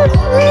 Oh.